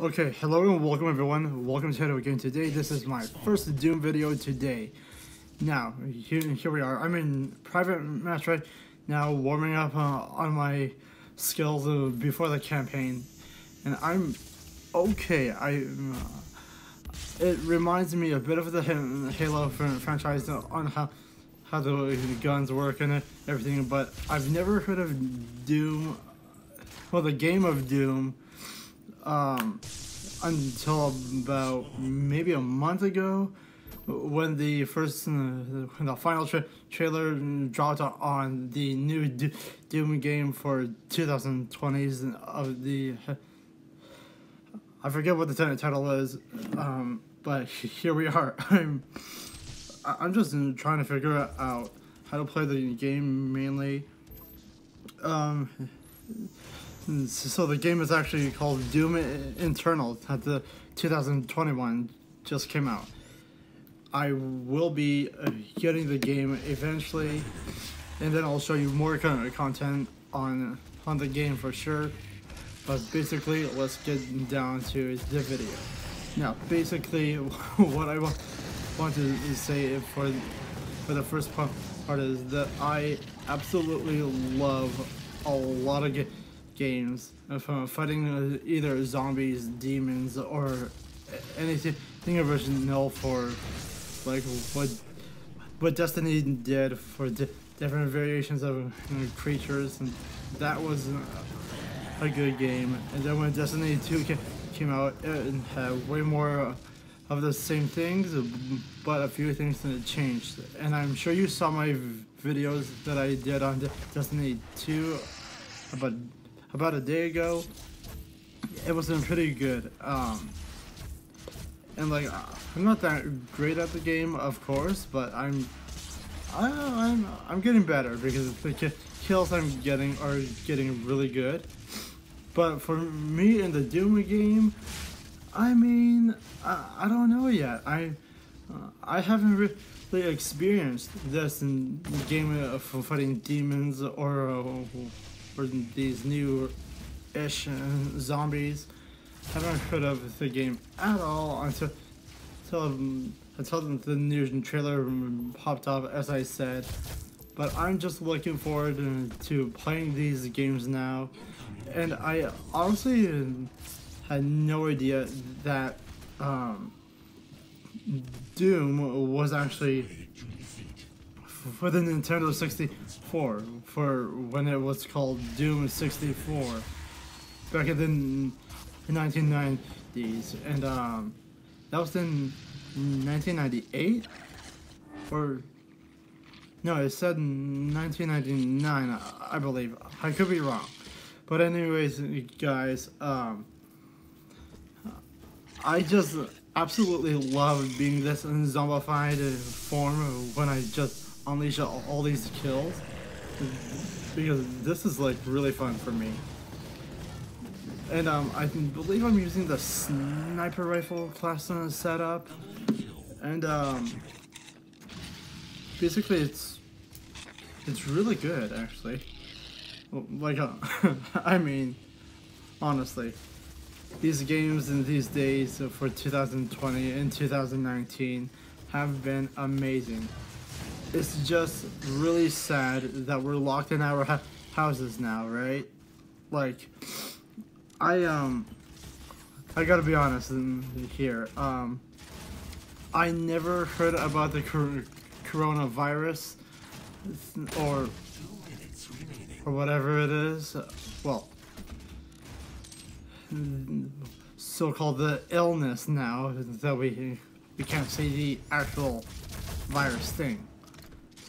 Okay, hello and welcome everyone. Welcome to Shadow Again. Today, this is my first Doom video today. Now, here, here we are. I'm in private match right now, warming up uh, on my skills uh, before the campaign, and I'm okay. I uh, it reminds me a bit of the Halo franchise on how how the guns work and everything, but I've never heard of Doom. Well, the game of Doom um, until about maybe a month ago when the first uh, when the final tra trailer dropped on the new Doom game for 2020s of the I forget what the title is um, but here we are. I'm I'm just trying to figure out how to play the game mainly. Um so the game is actually called Doom. That the 2021 just came out. I will be uh, getting the game eventually, and then I'll show you more kind of content on on the game for sure. But basically, let's get down to the video. Now, basically, what I want want to say for for the first part is that I absolutely love a lot of games games of uh, fighting uh, either zombies, demons, or anything original for like what what Destiny did for di different variations of you know, creatures, and that was uh, a good game. And then when Destiny 2 came out, it had way more of the same things, but a few things that changed. And I'm sure you saw my videos that I did on Destiny 2 about about a day ago. It wasn't pretty good. Um, and like, I'm not that great at the game, of course, but I'm, I, I'm, I'm getting better because the kills I'm getting are getting really good. But for me in the Doom game, I mean, I, I don't know yet. I, uh, I haven't really experienced this in game of fighting demons or. Uh, for these new ish zombies. I haven't heard of the game at all until until, until the new trailer popped up, as I said. But I'm just looking forward to playing these games now. And I honestly had no idea that um, Doom was actually for the Nintendo 64 for when it was called Doom 64 back in the 1990s and um, that was in 1998 or no it said 1999 I believe. I could be wrong. But anyways guys um, I just absolutely love being this zombified form when I just unleash all, all these kills because this is like really fun for me. And um, I believe I'm using the sniper rifle class setup, and um, basically it's it's really good actually. Like, uh, I mean, honestly, these games in these days for 2020 and 2019 have been amazing it's just really sad that we're locked in our houses now, right? Like, I, um, I gotta be honest here. Um, I never heard about the cor coronavirus or or whatever it is. Well, so-called the illness now that we we can't say the actual virus thing.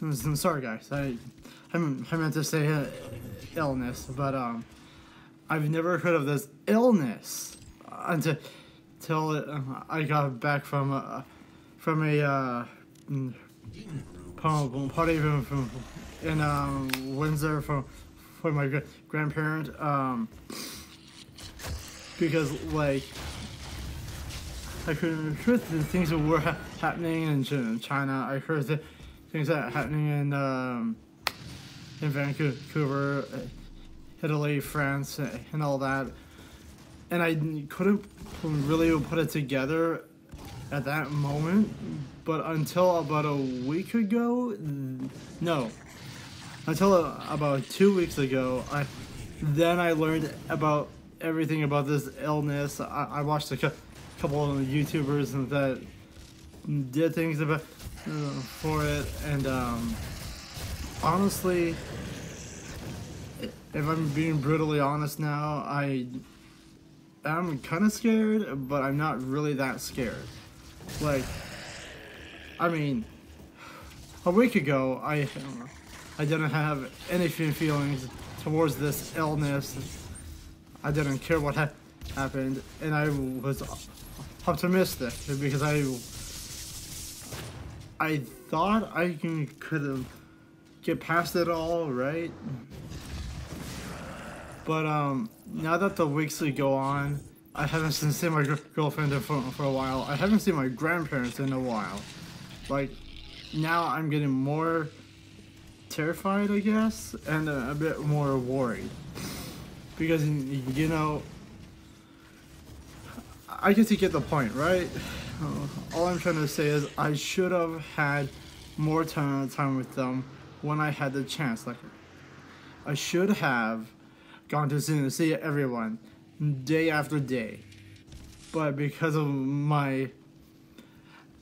I'm sorry, guys. I, I meant to say uh, illness, but um, I've never heard of this illness until, until uh, I got back from uh, from a uh, party from, from in um, Windsor from for my grandparent um, because like I heard, heard things were happening in China. I heard that things that happening in um, in Vancouver, Italy, France, and all that. and I couldn't really put it together at that moment. But until about a week ago, no, until about two weeks ago, I then I learned about everything about this illness. I, I watched a couple of YouTubers that did things about uh, for it, and um, honestly, if I'm being brutally honest now, I I'm kind of scared, but I'm not really that scared. Like, I mean, a week ago, I I didn't have any feelings towards this illness. I didn't care what ha happened, and I was optimistic because I I thought I can, could get past it all, right? But um, now that the weeks go on, I haven't seen my girlfriend for, for a while. I haven't seen my grandparents in a while. Like, now I'm getting more terrified, I guess, and a bit more worried. Because, you know, I guess you get the point, right? All I'm trying to say is I should have had more time, time with them when I had the chance. Like, I should have gone to see, see everyone day after day. But because of my,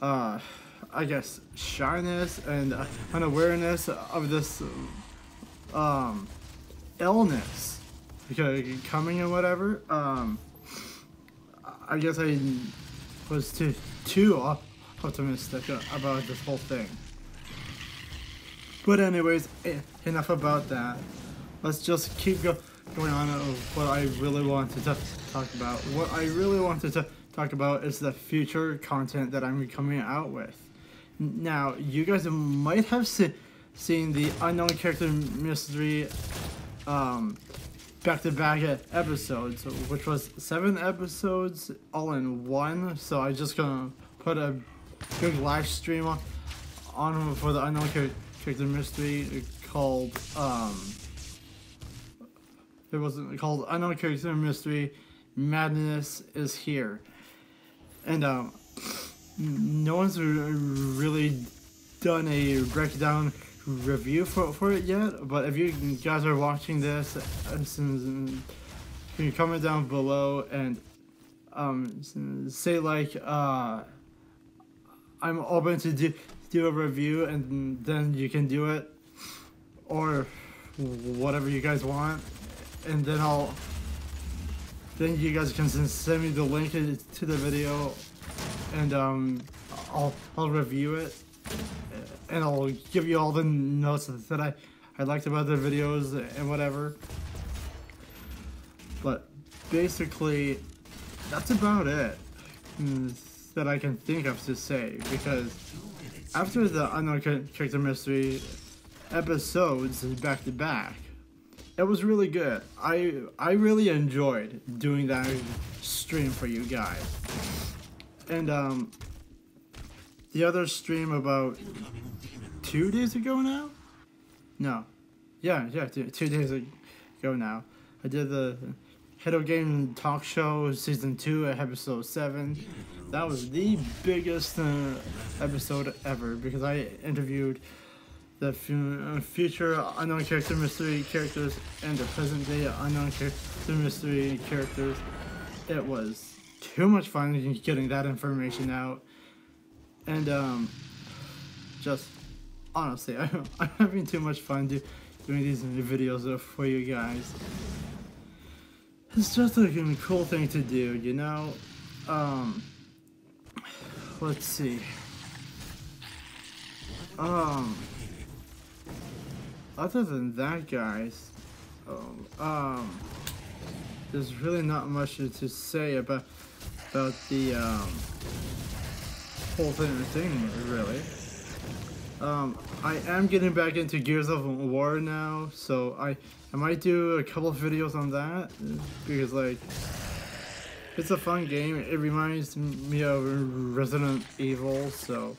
uh, I guess, shyness and unawareness of this um, illness, because coming and whatever, um, I guess I was too too optimistic about this whole thing. But anyways, enough about that. Let's just keep go going on of what I really wanted to talk about. What I really wanted to talk about is the future content that I'm coming out with. Now, you guys might have se seen the unknown character mystery um, back-to-back episodes, which was seven episodes all in one. So I just gonna put a big live stream on, on for the unknown character mystery called um, it was called Unknown Character Mystery Madness is Here. And um, no one's really done a breakdown review for, for it yet, but if you guys are watching this, can you comment down below and um, say like, uh, I'm open to do, do a review and then you can do it, or whatever you guys want. And then I'll then you guys can send me the link to the video and um I'll I'll review it and I'll give you all the notes that I I liked about the videos and whatever but basically that's about it mm, that I can think of to say because after the unknown character mystery episodes back to back it was really good. I I really enjoyed doing that stream for you guys. And um the other stream about two days ago now? No. Yeah, yeah, two, two days ago now. I did the Haydo Game Talk Show Season 2 Episode 7. That was the biggest uh, episode ever because I interviewed the uh, future unknown character mystery characters and the present day unknown character mystery characters. It was too much fun getting that information out. And um, just honestly, I, I'm having too much fun do, doing these videos for you guys. It's just like a cool thing to do, you know? Um, let's see. Um, other than that, guys, um, um, there's really not much to say about about the um, whole thing, really. Um, I am getting back into Gears of War now, so I I might do a couple videos on that because like it's a fun game. It reminds me of Resident Evil, so.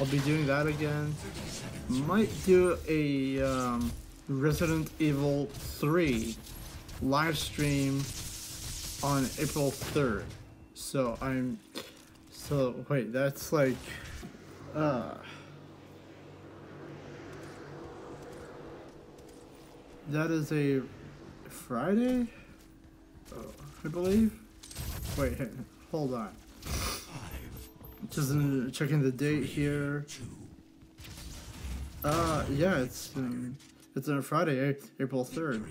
I'll be doing that again. Might do a um, Resident Evil 3 live stream on April 3rd. So I'm, so wait, that's like, uh, that is a Friday, uh, I believe. Wait, hold on. Just checking the date here. Uh, yeah, it's um, it's on Friday, April third.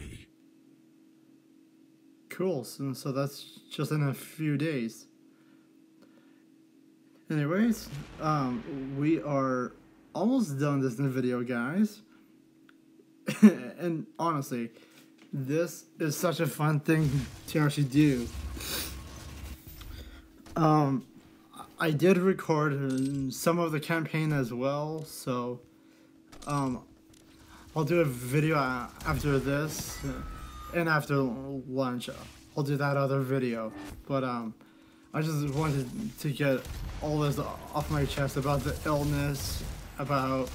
Cool. So, so that's just in a few days. Anyways, um, we are almost done this video, guys. and honestly, this is such a fun thing to actually do. Um, I did record some of the campaign as well, so um, I'll do a video after this, and after lunch, I'll do that other video. But um, I just wanted to get all this off my chest about the illness, about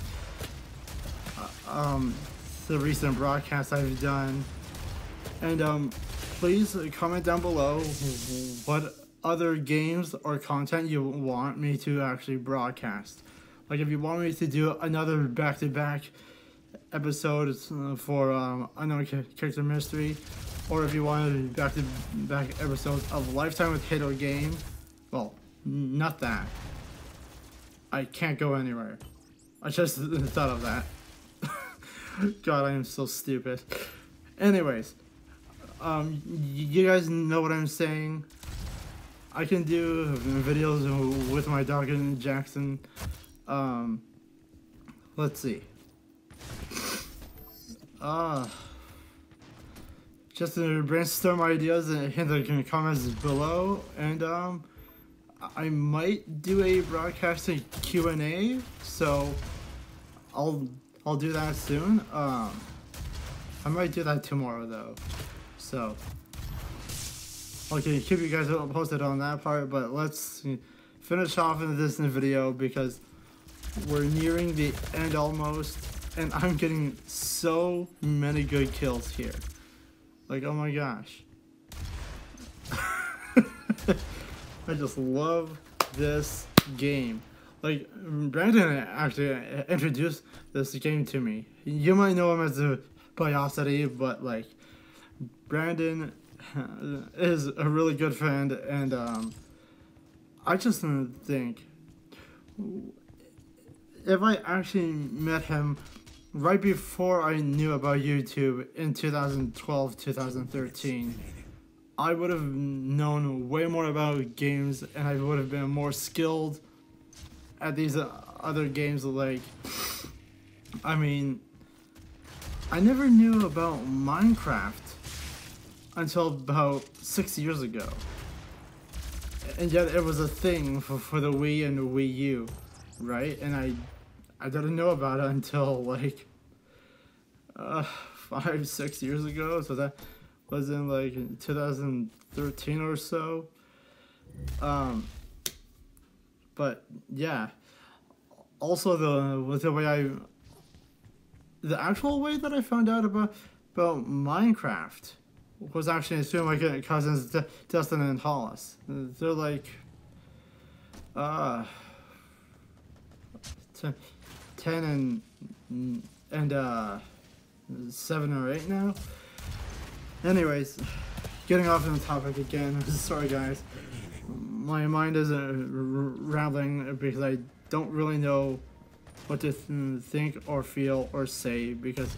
uh, um, the recent broadcasts I've done, and um, please comment down below what other games or content you want me to actually broadcast. Like if you want me to do another back-to-back -back episode uh, for um, Unknown Character Mystery, or if you want back-to-back -back episodes of Lifetime with Halo Game, well, not that. I can't go anywhere. I just thought of that. God, I am so stupid. Anyways, um, you guys know what I'm saying. I can do videos with my dog Jackson. Um, let's see. Uh, just to brainstorm ideas and hit the comments below, and um, I might do a broadcasting Q and A. So I'll I'll do that soon. Um, I might do that tomorrow though. So. Okay, keep you guys posted on that part, but let's finish off in this video because we're nearing the end almost, and I'm getting so many good kills here. Like, oh my gosh. I just love this game. Like, Brandon actually introduced this game to me. You might know him as a Biosity, but like, Brandon is a really good friend, and um, I just think if I actually met him right before I knew about YouTube in 2012, 2013, I would have known way more about games and I would have been more skilled at these uh, other games like I mean I never knew about Minecraft until about six years ago. And yet it was a thing for, for the Wii and Wii U, right? And I I didn't know about it until like uh, five, six years ago. So that was in like 2013 or so. Um, but yeah. Also the with the way I the actual way that I found out about about Minecraft was actually through my cousins D Dustin and Hollis. They're like, uh, 10, 10 and, and, uh, 7 or 8 now. Anyways, getting off on the topic again. Sorry, guys. My mind is uh, rambling because I don't really know what to th think or feel or say because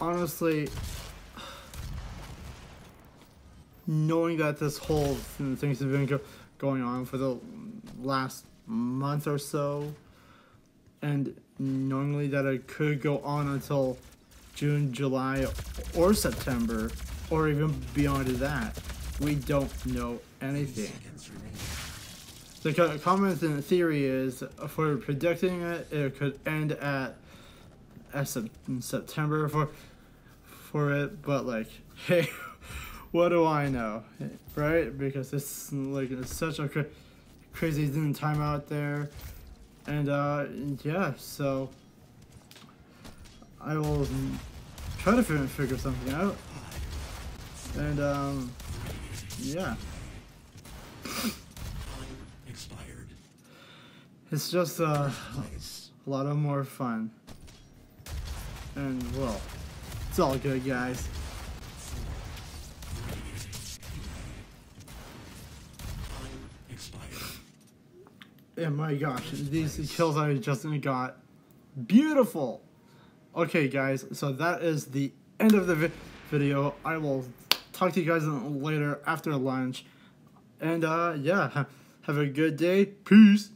honestly knowing that this whole things have been go going on for the last month or so, and knowingly that it could go on until June, July, or September, or even beyond that, we don't know anything. The common theory is, for predicting it, it could end at, at September for for it, but like, hey, what do I know, right? Because it's like it's such a cra crazy time out there, and uh, yeah, so I will try to figure something out, and um, yeah. Expired. It's just uh, Nice. a lot of more fun. And well, it's all good, guys. And my gosh, these kills I just got, beautiful. Okay, guys, so that is the end of the vi video. I will talk to you guys later after lunch. And uh, yeah, have a good day. Peace.